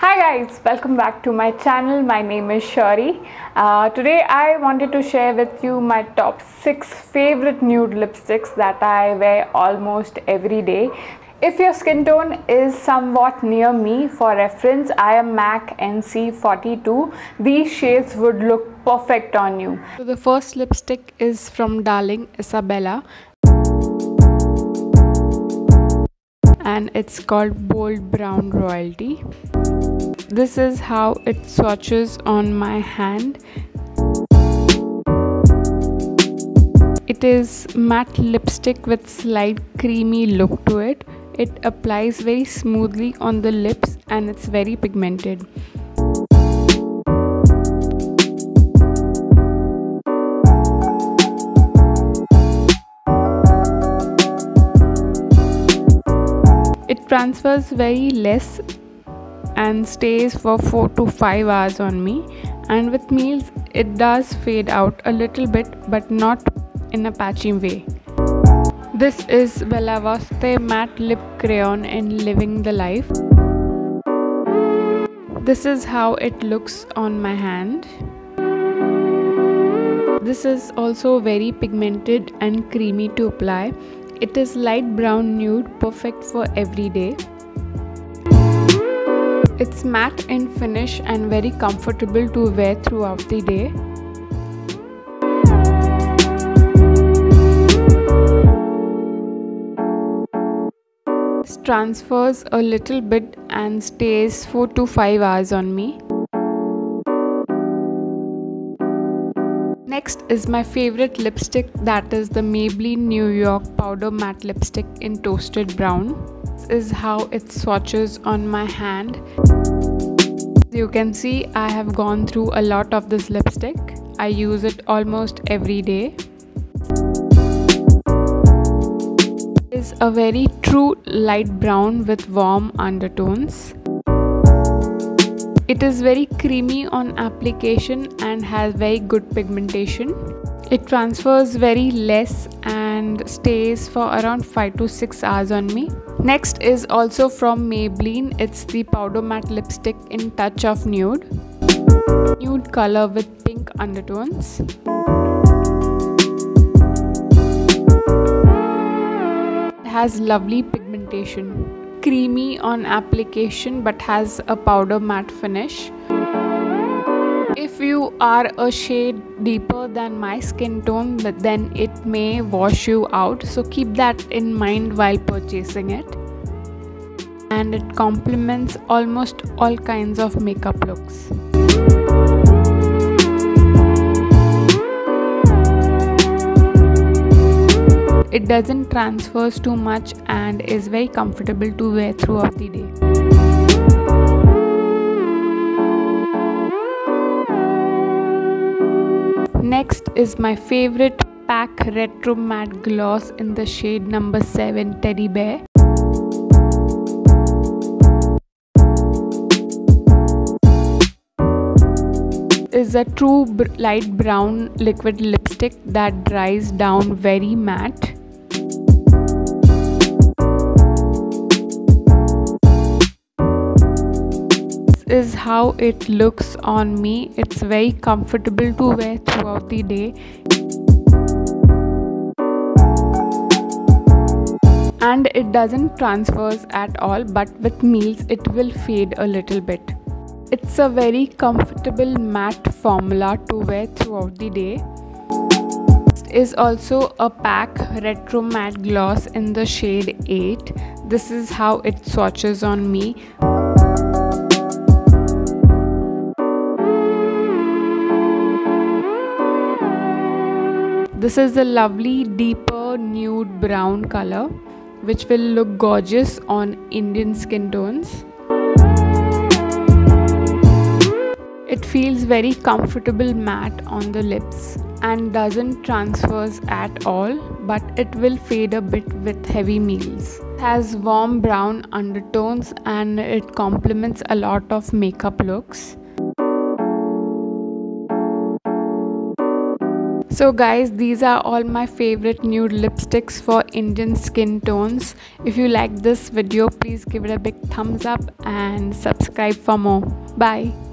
Hi guys, welcome back to my channel. My name is Shouri. Uh, today I wanted to share with you my top 6 favorite nude lipsticks that I wear almost every day. If your skin tone is somewhat near me, for reference, I am MAC NC42. These shades would look perfect on you. So the first lipstick is from Darling Isabella and it's called Bold Brown Royalty. This is how it swatches on my hand. It is matte lipstick with slight creamy look to it. It applies very smoothly on the lips and it's very pigmented transfers very less and stays for 4 to 5 hours on me and with meals it does fade out a little bit but not in a patchy way. This is Bella Voste matte lip crayon in Living the Life. This is how it looks on my hand. This is also very pigmented and creamy to apply. It is light brown nude perfect for every day. It's matte in finish and very comfortable to wear throughout the day. Transfers a little bit and stays 4 to 5 hours on me. Next is my favorite lipstick that is the Maybelline New York Powder Matte Lipstick in Toasted Brown. This is how it swatches on my hand. You can see I have gone through a lot of this lipstick. I use it almost every day. It is a very true light brown with warm undertones it is very creamy on application and has very good pigmentation it transfers very less and stays for around 5 to 6 hours on me. Next is also from Maybelline. It's the Powder Matte Lipstick in Touch of Nude. Nude color with pink undertones. It has lovely pigmentation. Creamy on application but has a powder matte finish. If you are a shade deeper than my skin tone then it may wash you out. So keep that in mind while purchasing it. And it complements almost all kinds of makeup looks doesn't transfers too much and is very comfortable to wear throughout the day Next is my favorite PAC Retro Matte Gloss in the shade number 7 Teddy Bear. is a true light brown liquid lipstick that dries down very matte how it looks on me. It's very comfortable to wear throughout the day. And it doesn't transfers at all but with meals it will fade a little bit. It's a very comfortable matte formula to wear throughout the day. Is also a PAC retro matte gloss in the shade 8 this is how it swatches on me This is a lovely deeper nude brown color which will look gorgeous on Indian skin tones. It feels very comfortable matte on the lips and doesn't transfers at all but it will fade a bit with heavy meals. It has warm brown undertones and it complements a lot of makeup looks. So guys these are all my favorite nude lipsticks for indian skin tones. If you like this video please give it a big thumbs up and subscribe for more. Bye